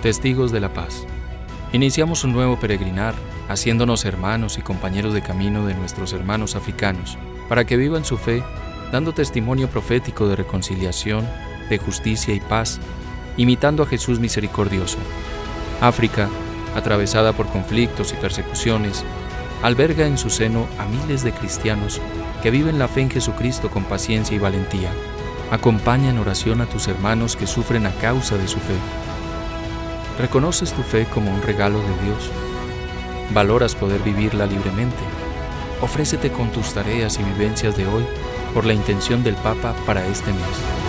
testigos de la paz. Iniciamos un nuevo peregrinar, haciéndonos hermanos y compañeros de camino de nuestros hermanos africanos, para que vivan su fe, dando testimonio profético de reconciliación, de justicia y paz, imitando a Jesús misericordioso. África, atravesada por conflictos y persecuciones, alberga en su seno a miles de cristianos que viven la fe en Jesucristo con paciencia y valentía. Acompaña en oración a tus hermanos que sufren a causa de su fe. ¿Reconoces tu fe como un regalo de Dios? ¿Valoras poder vivirla libremente? Ofrécete con tus tareas y vivencias de hoy por la intención del Papa para este mes.